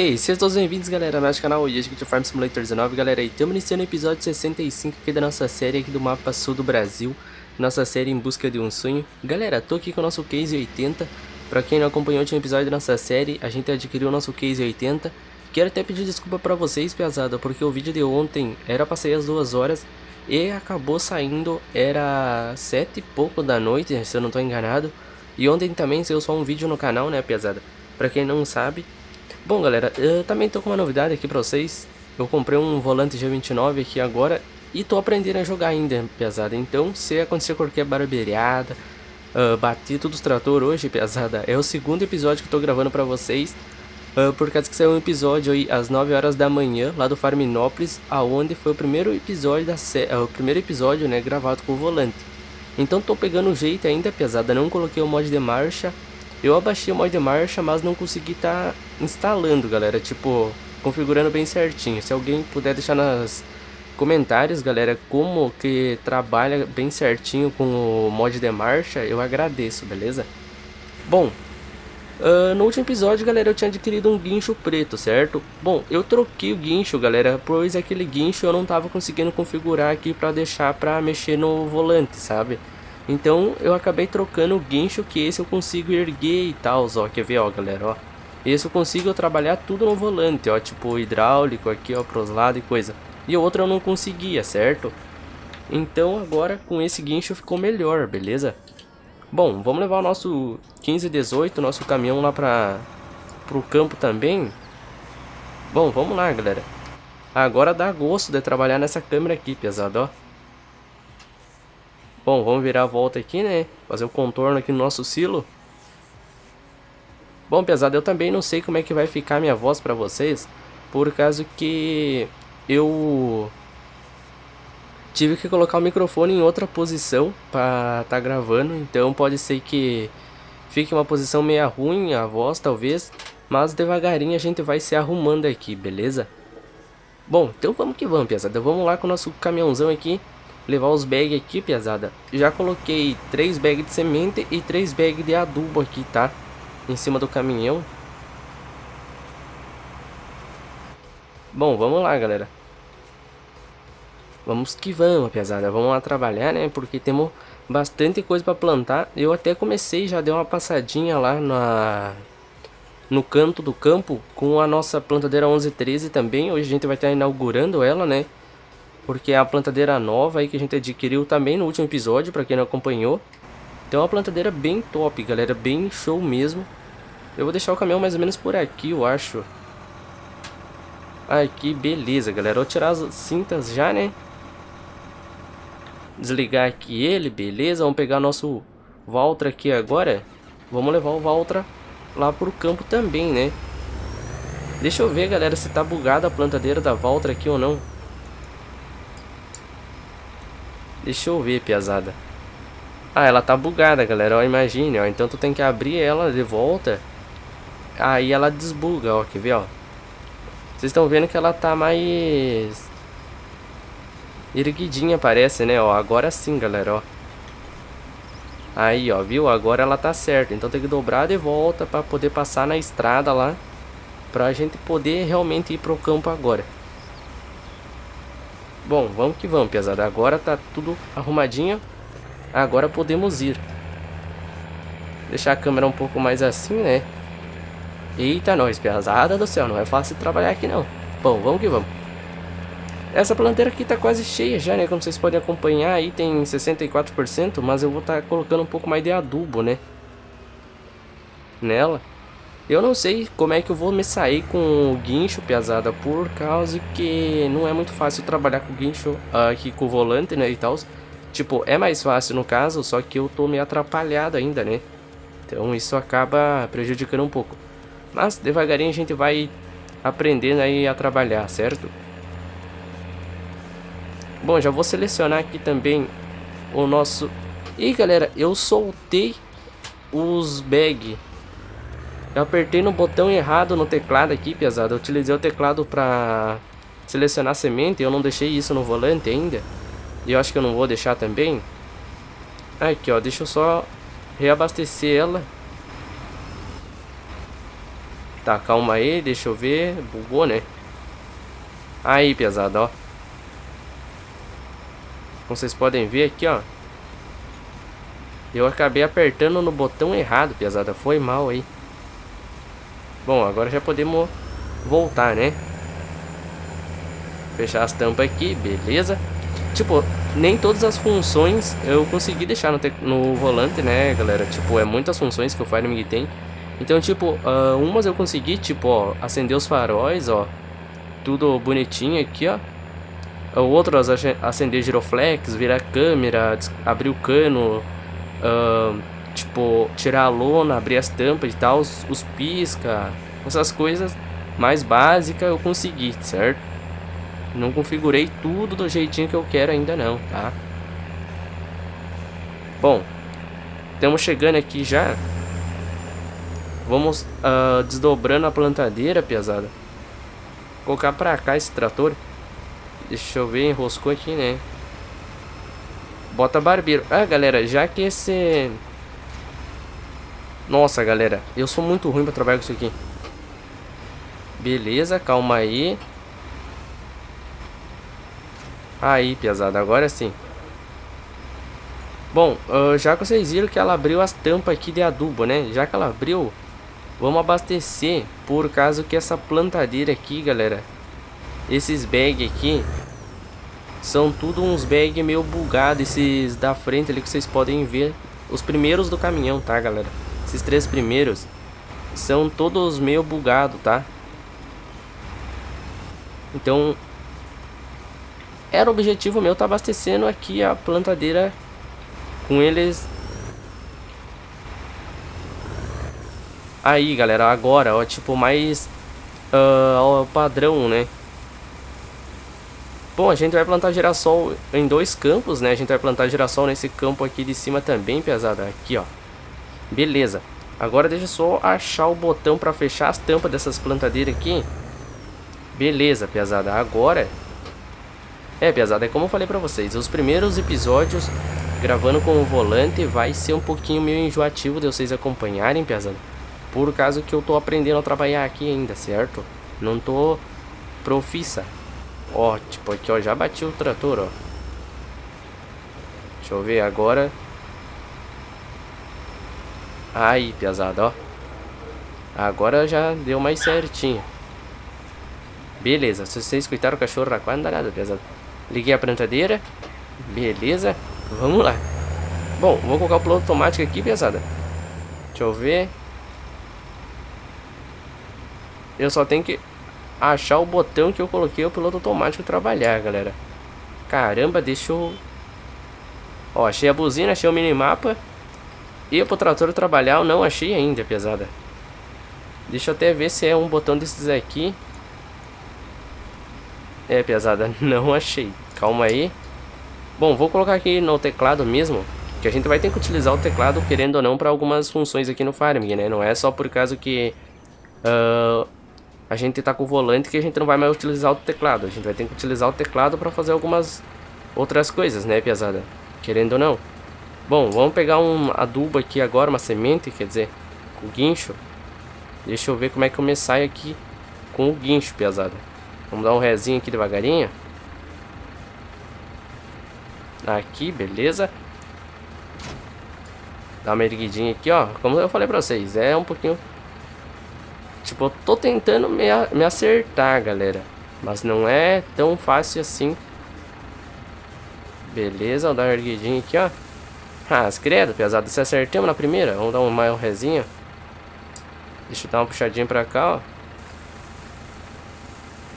Ei, sejam todos bem-vindos galera, nosso canal hoje aqui é Farm Simulator 19 galera, e estamos iniciando o episódio 65 aqui da nossa série aqui do mapa sul do Brasil. Nossa série em busca de um sonho. Galera, tô aqui com o nosso Case 80 Pra quem não acompanhou o último episódio da nossa série, a gente adquiriu o nosso Case 80 Quero até pedir desculpa pra vocês, pesada, porque o vídeo de ontem era pra sair às duas horas E acabou saindo, era sete e pouco da noite, se eu não tô enganado. E ontem também saiu só um vídeo no canal, né, pesada Pra quem não sabe Bom galera, eu também tô com uma novidade aqui pra vocês. Eu comprei um volante G29 aqui agora E tô aprendendo a jogar ainda, pesada. Então se acontecer qualquer barbeirada uh, Bati todos os trator hoje, pesada É o segundo episódio que tô gravando pra vocês. Uh, Por causa que saiu um episódio aí às 9 horas da manhã Lá do Farminópolis Aonde foi o primeiro episódio da uh, O primeiro episódio, né, gravado com o volante. Então tô pegando o jeito ainda, pesada Não coloquei o mod de marcha eu abaixei o mod marcha, mas não consegui estar tá instalando, galera. Tipo, configurando bem certinho. Se alguém puder deixar nas comentários, galera, como que trabalha bem certinho com o mod de marcha, eu agradeço, beleza? Bom, uh, no último episódio, galera, eu tinha adquirido um guincho preto, certo? Bom, eu troquei o guincho, galera, pois aquele guincho eu não tava conseguindo configurar aqui pra deixar pra mexer no volante, sabe? Então eu acabei trocando o guincho que esse eu consigo erguer e tal, ó, quer ver, ó, galera, ó. Esse eu consigo trabalhar tudo no volante, ó, tipo hidráulico aqui, ó, pros lados e coisa. E o outro eu não conseguia, certo? Então agora com esse guincho ficou melhor, beleza? Bom, vamos levar o nosso 1518, nosso caminhão lá pra, pro campo também. Bom, vamos lá, galera. Agora dá gosto de trabalhar nessa câmera aqui, pesado, ó. Bom, vamos virar a volta aqui, né? Fazer o contorno aqui no nosso silo. Bom, pesado, eu também não sei como é que vai ficar minha voz pra vocês. Por causa que eu tive que colocar o microfone em outra posição para tá gravando. Então pode ser que fique uma posição meia ruim a voz, talvez. Mas devagarinho a gente vai se arrumando aqui, beleza? Bom, então vamos que vamos, pesada. Vamos lá com o nosso caminhãozão aqui levar os bags aqui, pesada. Já coloquei três bags de semente e três bags de adubo aqui, tá? Em cima do caminhão. Bom, vamos lá, galera. Vamos que vamos, pesada. Vamos lá trabalhar, né? Porque temos bastante coisa para plantar. Eu até comecei, já dei uma passadinha lá na no canto do campo com a nossa plantadeira 1113 também. Hoje a gente vai estar inaugurando ela, né? Porque é a plantadeira nova aí que a gente adquiriu também no último episódio, para quem não acompanhou. Então é uma plantadeira bem top, galera, bem show mesmo. Eu vou deixar o caminhão mais ou menos por aqui, eu acho. Aqui, beleza, galera. Vou tirar as cintas já, né? Desligar aqui ele, beleza. Vamos pegar nosso Valtra aqui agora. Vamos levar o Valtra lá pro campo também, né? Deixa eu ver, galera, se tá bugada a plantadeira da Valtra aqui ou não. Deixa eu ver, piazada. Ah, ela tá bugada, galera. Ó, imagine, ó. Então tu tem que abrir ela de volta. Aí ela desbuga, ó. Quer ver, ó? Vocês estão vendo que ela tá mais... Erguidinha, parece, né? Ó, agora sim, galera, ó. Aí, ó, viu? Agora ela tá certa. Então tem que dobrar de volta pra poder passar na estrada lá. Pra gente poder realmente ir pro campo agora. Bom, vamos que vamos, pesada. Agora tá tudo arrumadinho. Agora podemos ir. Deixar a câmera um pouco mais assim, né? Eita, nós, pesada do céu. Não é fácil trabalhar aqui, não. Bom, vamos que vamos. Essa planteira aqui tá quase cheia já, né? Como vocês podem acompanhar, aí tem 64%, mas eu vou estar tá colocando um pouco mais de adubo, né? Nela. Eu não sei como é que eu vou me sair com o guincho, pesada, por causa que não é muito fácil trabalhar com o guincho aqui com o volante, né, e tal. Tipo, é mais fácil no caso, só que eu tô meio atrapalhado ainda, né. Então isso acaba prejudicando um pouco. Mas devagarinho a gente vai aprendendo aí a trabalhar, certo? Bom, já vou selecionar aqui também o nosso... E galera, eu soltei os bag eu apertei no botão errado no teclado aqui, pesado. Eu utilizei o teclado para selecionar semente. Eu não deixei isso no volante ainda. E eu acho que eu não vou deixar também. Aqui, ó. Deixa eu só reabastecer ela. Tá, calma aí, deixa eu ver. Bugou, né? Aí, pesado, ó. Como vocês podem ver aqui, ó. Eu acabei apertando no botão errado, pesada. Foi mal aí. Bom, agora já podemos voltar, né? Fechar as tampas aqui, beleza. Tipo, nem todas as funções eu consegui deixar no, no volante, né, galera? Tipo, é muitas funções que o Fire tem. Então, tipo, uh, umas eu consegui, tipo, ó, acender os faróis, ó. Tudo bonitinho aqui, ó. O outro, acender giroflex, virar câmera, abrir o cano, uh, tipo, tirar a lona, abrir as tampas e tal, os, os pisca, essas coisas mais básicas eu consegui, certo? Não configurei tudo do jeitinho que eu quero ainda não, tá? Bom, estamos chegando aqui já. Vamos uh, desdobrando a plantadeira, pesada. Colocar pra cá esse trator. Deixa eu ver, enroscou aqui, né? Bota barbeiro. Ah, galera, já que esse... Nossa, galera, eu sou muito ruim pra trabalhar com isso aqui. Beleza, calma aí. Aí, pesada, agora sim. Bom, uh, já que vocês viram que ela abriu as tampas aqui de adubo, né? Já que ela abriu, vamos abastecer. Por causa que essa plantadeira aqui, galera, esses bag aqui, são tudo uns bag meio bugado. Esses da frente ali que vocês podem ver, os primeiros do caminhão, tá, galera? Esses três primeiros são todos meio bugado, tá? Então, era o objetivo meu tá abastecendo aqui a plantadeira com eles. Aí, galera, agora, ó, tipo, mais uh, padrão, né? Bom, a gente vai plantar girassol em dois campos, né? A gente vai plantar girassol nesse campo aqui de cima também, pesada. Aqui, ó. Beleza. Agora deixa eu só achar o botão para fechar as tampas dessas plantadeiras aqui. Beleza, pesada. Agora é, pesada, é como eu falei pra vocês, os primeiros episódios gravando com o volante vai ser um pouquinho meio enjoativo de vocês acompanharem, pesada. Por causa que eu tô aprendendo a trabalhar aqui ainda, certo? Não tô profissa. Ó, tipo aqui, ó, já bati o trator, ó. Deixa eu ver agora. Aí, pesada, ó. Agora já deu mais certinho. Beleza, se vocês escutaram o cachorro raquando, nada, pesado. Liguei a plantadeira. Beleza. Vamos lá. Bom, vou colocar o piloto automático aqui, pesada. Deixa eu ver. Eu só tenho que achar o botão que eu coloquei o piloto automático trabalhar, galera. Caramba, deixa eu... Ó, achei a buzina, achei o minimapa. E pro trator trabalhar eu não achei ainda, pesada. Deixa eu até ver se é um botão desses aqui. É, pesada, não achei. Calma aí. Bom, vou colocar aqui no teclado mesmo, que a gente vai ter que utilizar o teclado, querendo ou não, para algumas funções aqui no Farming, né? Não é só por causa que uh, a gente tá com o volante que a gente não vai mais utilizar o teclado. A gente vai ter que utilizar o teclado para fazer algumas outras coisas, né, pesada? Querendo ou não. Bom, vamos pegar um adubo aqui agora, uma semente, quer dizer, o guincho. Deixa eu ver como é que eu me saio aqui com o guincho, pesada. Vamos dar um rezinho aqui devagarinho. Aqui, beleza. Dá uma erguidinha aqui, ó. Como eu falei pra vocês, é um pouquinho... Tipo, eu tô tentando me, me acertar, galera. Mas não é tão fácil assim. Beleza, vou dar uma erguidinha aqui, ó. Ah, credo, pesado. Se acertamos na primeira, vamos dar uma rezinha. Deixa eu dar uma puxadinha pra cá, ó.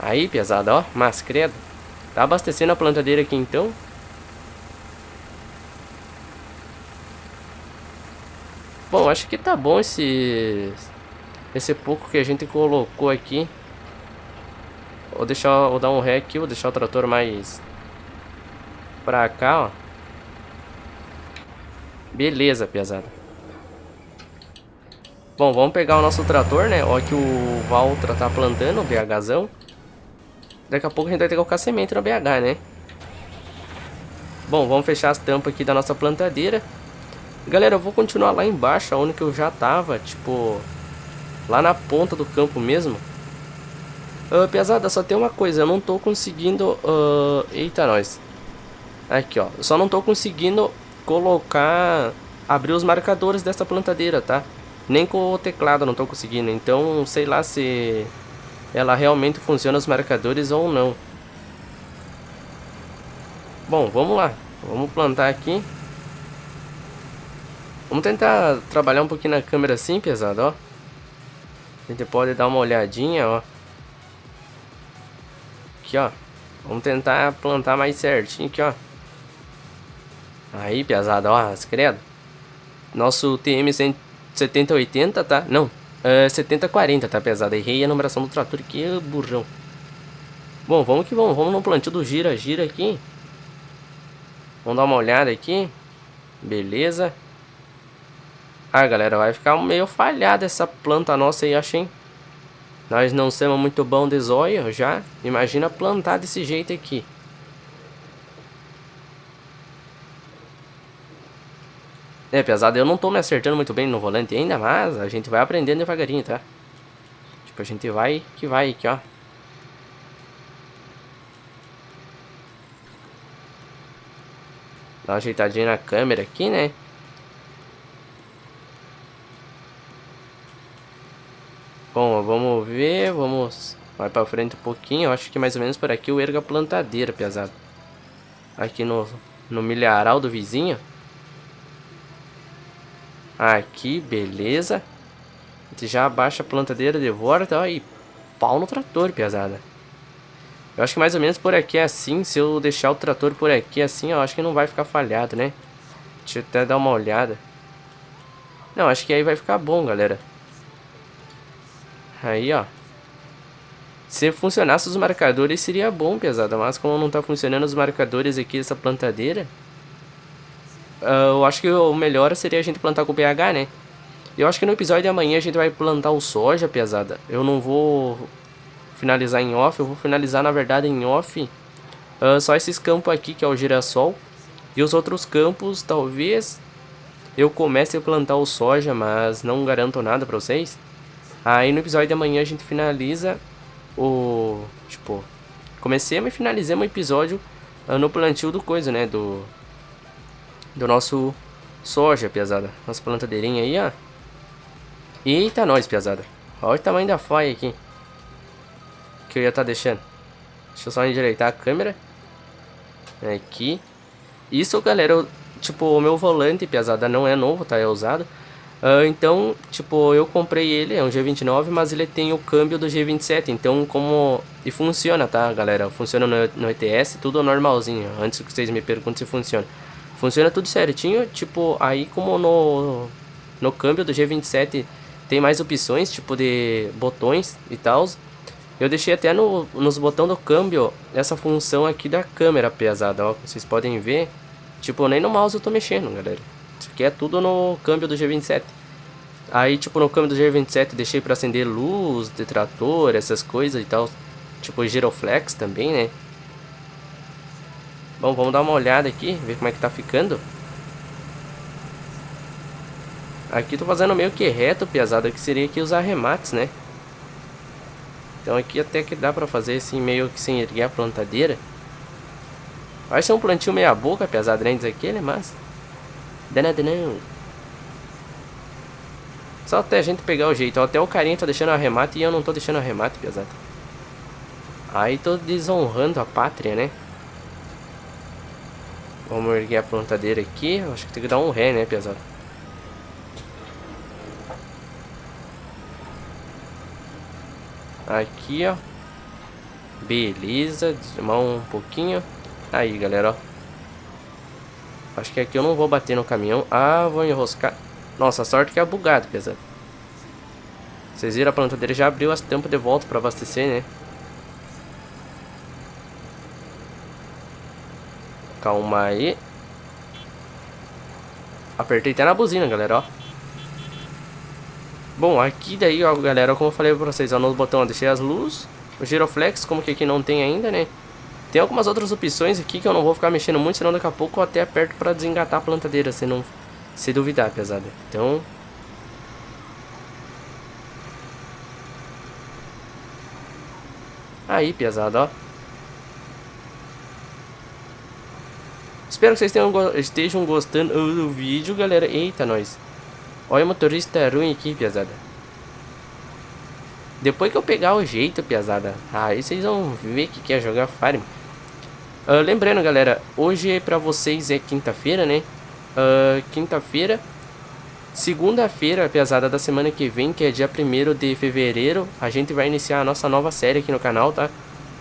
Aí, pesado, ó. Mas credo. Tá abastecendo a plantadeira aqui então. Bom, acho que tá bom esse... Esse pouco que a gente colocou aqui. Vou deixar... Vou dar um ré aqui. Vou deixar o trator mais... Pra cá, ó. Beleza, pesado. Bom, vamos pegar o nosso trator, né? Ó que o Valtra tá plantando, o BHzão. Daqui a pouco a gente vai ter que colocar semente no BH, né? Bom, vamos fechar as tampas aqui da nossa plantadeira. Galera, eu vou continuar lá embaixo, onde que eu já tava, tipo... Lá na ponta do campo mesmo. Uh, pesada, só tem uma coisa, eu não tô conseguindo... Uh, eita, nós. Aqui, ó. Eu só não tô conseguindo colocar... Abrir os marcadores dessa plantadeira, tá? Nem com o teclado não tô conseguindo. Então, sei lá se ela realmente funciona os marcadores ou não. Bom, vamos lá. Vamos plantar aqui. Vamos tentar trabalhar um pouquinho na câmera assim, pesado, ó. A gente pode dar uma olhadinha, ó. Aqui, ó. Vamos tentar plantar mais certinho aqui, ó. Aí, pesado, ó, credo. Nosso TM 7080, tá? Não, é 7040, tá, pesado. Errei a numeração do trator aqui, burrão. Bom, vamos que vamos. Vamos no plantio do gira-gira aqui. Vamos dar uma olhada aqui. Beleza. Ah, galera, vai ficar meio falhada essa planta nossa aí, achei. Nós não somos muito bom de zóio já. Imagina plantar desse jeito aqui. É, pesado, eu não tô me acertando muito bem no volante ainda, mas a gente vai aprendendo devagarinho, tá? Tipo, a gente vai que vai aqui, ó. Dá uma ajeitadinha na câmera aqui, né? Bom, vamos ver, vamos... Vai pra frente um pouquinho, eu acho que mais ou menos por aqui o erga plantadeira, pesado. Aqui no, no milharal do vizinho. Aqui, beleza. A gente já abaixa a plantadeira de volta, ó, e pau no trator, pesada. Eu acho que mais ou menos por aqui é assim, se eu deixar o trator por aqui assim, eu acho que não vai ficar falhado, né? Deixa eu até dar uma olhada. Não, acho que aí vai ficar bom, galera. Aí, ó. Se funcionasse os marcadores seria bom, pesada. Mas como não tá funcionando os marcadores aqui dessa plantadeira... Uh, eu acho que o melhor seria a gente plantar com pH, né? Eu acho que no episódio de amanhã a gente vai plantar o soja, pesada. Eu não vou finalizar em off, eu vou finalizar na verdade em off. Uh, só esses campos aqui, que é o girassol. E os outros campos, talvez eu comece a plantar o soja, mas não garanto nada pra vocês. Aí no episódio de amanhã a gente finaliza o... Tipo, comecemos e finalizemos o episódio uh, no plantio do coisa, né? Do... Do nosso soja, pesada. Nossa plantadeirinha aí, ó. Eita, nós, pesada. Olha o tamanho da faia aqui. Que eu ia estar tá deixando. Deixa eu só endireitar a câmera. Aqui. Isso, galera, eu, tipo, o meu volante, pesada, não é novo, tá? É usado. Uh, então, tipo, eu comprei ele, é um G29, mas ele tem o câmbio do G27, então como... E funciona, tá, galera? Funciona no, no ETS, tudo normalzinho, antes que vocês me perguntem se funciona. Funciona tudo certinho, tipo, aí como no, no câmbio do G27 tem mais opções, tipo de botões e tal, eu deixei até no, nos botões do câmbio essa função aqui da câmera pesada, ó, vocês podem ver. Tipo, nem no mouse eu tô mexendo, galera. Isso aqui é tudo no câmbio do G27. Aí, tipo, no câmbio do G27 deixei para acender luz, detrator, essas coisas e tal. Tipo, giroflex também, né? Bom, vamos dar uma olhada aqui, ver como é que tá ficando. Aqui tô fazendo meio que reto, pesado, que seria aqui os arremates, né? Então aqui até que dá pra fazer assim, meio que sem erguer a plantadeira. Vai ser um plantio meia boca, apesar de dizer aquele, né? mas... Danado não. Só até a gente pegar o jeito. Até o carinha tá deixando arremate e eu não tô deixando arremate, pesado. Aí tô desonrando a pátria, né? Vamos erguer a plantadeira aqui. Acho que tem que dar um ré, né, pesado? Aqui, ó. Beleza. Desmar um pouquinho. Aí, galera, ó. Acho que aqui eu não vou bater no caminhão. Ah, vou enroscar. Nossa, sorte que é bugado, pesado. Vocês viram a plantadeira já abriu as tampas de volta para abastecer, né? Calma aí. Apertei até na buzina, galera, ó. Bom, aqui daí, ó, galera, como eu falei pra vocês, ó, no botão deixei as luzes. O giroflex, como que aqui não tem ainda, né? Tem algumas outras opções aqui que eu não vou ficar mexendo muito, senão daqui a pouco eu até aperto pra desengatar a plantadeira, se não... Se duvidar, pesada. Então, Aí, pesado, ó. Espero que vocês tenham, estejam gostando do vídeo, galera. Eita, nós. Olha o motorista ruim aqui, pesada. Depois que eu pegar o jeito, pesada, aí vocês vão ver que quer jogar Farm. Uh, lembrando, galera, hoje pra vocês é quinta-feira, né? Uh, quinta-feira. Segunda-feira, pesada da semana que vem, que é dia 1 de fevereiro, a gente vai iniciar a nossa nova série aqui no canal, tá?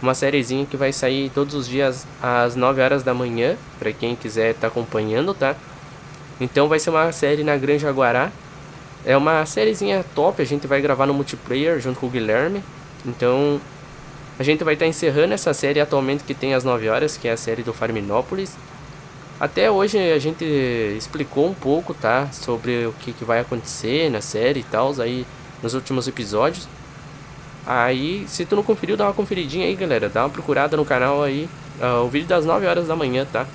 Uma sériezinha que vai sair todos os dias às 9 horas da manhã, pra quem quiser estar tá acompanhando, tá? Então vai ser uma série na Granja Guará. É uma sériezinha top, a gente vai gravar no multiplayer junto com o Guilherme. Então a gente vai estar tá encerrando essa série atualmente que tem às 9 horas, que é a série do Farminópolis. Até hoje a gente explicou um pouco, tá? Sobre o que, que vai acontecer na série e tal, aí nos últimos episódios. Aí, se tu não conferiu, dá uma conferidinha aí, galera. Dá uma procurada no canal aí. Uh, o vídeo das 9 horas da manhã, tá?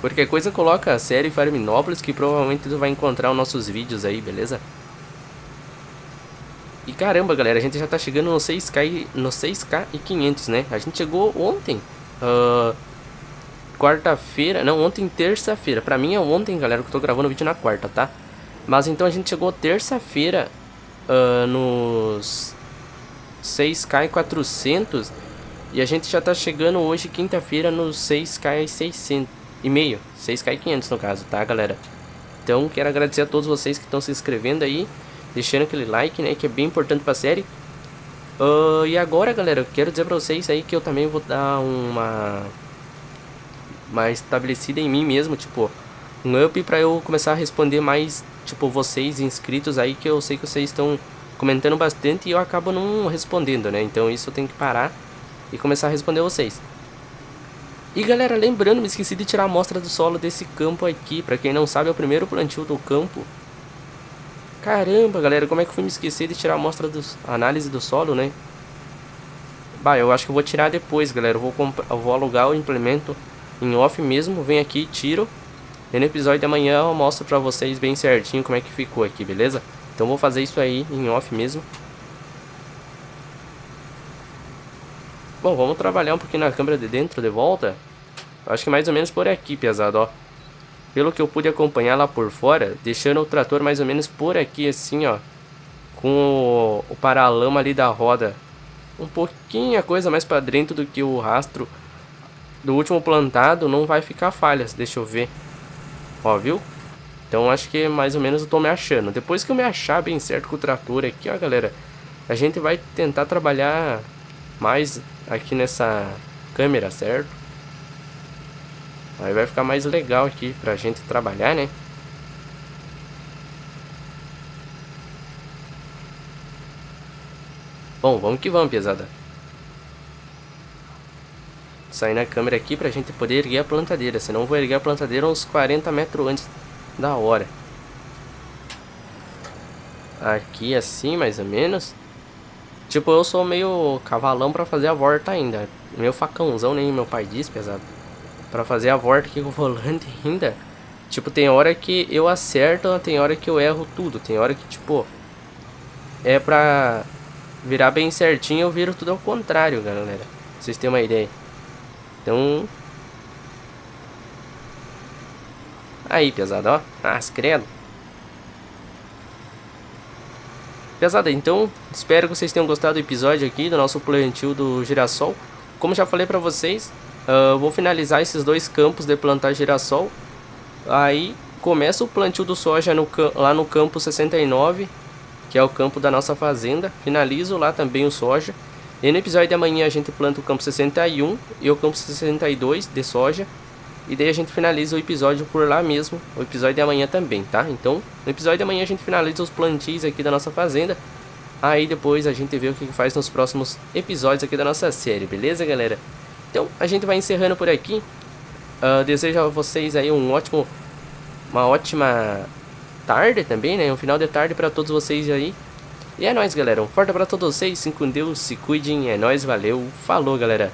Qualquer coisa, coloca a série Farminópolis, que provavelmente tu vai encontrar os nossos vídeos aí, beleza? E caramba, galera, a gente já tá chegando no 6K, no 6K e 500, né? A gente chegou ontem. Uh, Quarta-feira, não, ontem terça-feira. Pra mim é ontem, galera, que eu tô gravando o vídeo na quarta, tá? Mas então a gente chegou terça-feira uh, nos 6K e 400 e a gente já tá chegando hoje quinta-feira nos 6K e 600 meio, 6K e 500 no caso, tá galera? Então quero agradecer a todos vocês que estão se inscrevendo aí, deixando aquele like, né, que é bem importante pra série. Uh, e agora galera, quero dizer pra vocês aí que eu também vou dar uma mais estabelecida em mim mesmo, tipo, um up pra eu começar a responder mais, tipo, vocês inscritos aí, que eu sei que vocês estão comentando bastante e eu acabo não respondendo, né? Então isso eu tenho que parar e começar a responder vocês. E galera, lembrando, me esqueci de tirar a amostra do solo desse campo aqui. Pra quem não sabe, é o primeiro plantio do campo. Caramba, galera, como é que eu fui me esquecer de tirar a amostra da análise do solo, né? Bah, eu acho que eu vou tirar depois, galera. Eu vou, eu vou alugar o implemento em off mesmo. Venho aqui e tiro. E no episódio de amanhã eu mostro pra vocês bem certinho como é que ficou aqui, beleza? Então vou fazer isso aí em off mesmo. Bom, vamos trabalhar um pouquinho na câmera de dentro de volta. Acho que mais ou menos por aqui, pesado, ó. Pelo que eu pude acompanhar lá por fora, deixando o trator mais ou menos por aqui, assim, ó. Com o, o paralama ali da roda. Um pouquinho a coisa mais pra dentro do que o rastro do último plantado, não vai ficar falhas. Deixa eu ver. Ó, viu? Então acho que mais ou menos eu tô me achando. Depois que eu me achar bem certo com o trator aqui, ó, galera, a gente vai tentar trabalhar mais aqui nessa câmera, certo? Aí vai ficar mais legal aqui pra gente trabalhar, né? Bom, vamos que vamos, pesada. Sair na câmera aqui pra gente poder erguer a plantadeira. Senão eu vou erguer a plantadeira uns 40 metros antes da hora. Aqui assim, mais ou menos. Tipo, eu sou meio cavalão pra fazer a volta ainda. Meu facãozão, nem meu pai disse, pesado. Pra fazer a volta aqui com o volante ainda. Tipo, tem hora que eu acerto, tem hora que eu erro tudo. Tem hora que, tipo, é pra virar bem certinho, eu viro tudo ao contrário, galera. Pra vocês terem uma ideia. Então, Aí, pesada, ó. Ah, credo. Pesada, então, espero que vocês tenham gostado do episódio aqui do nosso plantio do girassol. Como já falei pra vocês, uh, vou finalizar esses dois campos de plantar girassol. Aí começa o plantio do soja no, lá no campo 69, que é o campo da nossa fazenda. Finalizo lá também o soja. E no episódio de amanhã a gente planta o campo 61 e o campo 62 de soja. E daí a gente finaliza o episódio por lá mesmo, o episódio de amanhã também, tá? Então, no episódio de amanhã a gente finaliza os plantios aqui da nossa fazenda. Aí depois a gente vê o que faz nos próximos episódios aqui da nossa série, beleza, galera? Então, a gente vai encerrando por aqui. Uh, desejo a vocês aí um ótimo, uma ótima tarde também, né? Um final de tarde para todos vocês aí. E é nóis, galera. Um forte abraço pra todos vocês. Sim com Deus, se cuidem. É nóis, valeu. Falou, galera.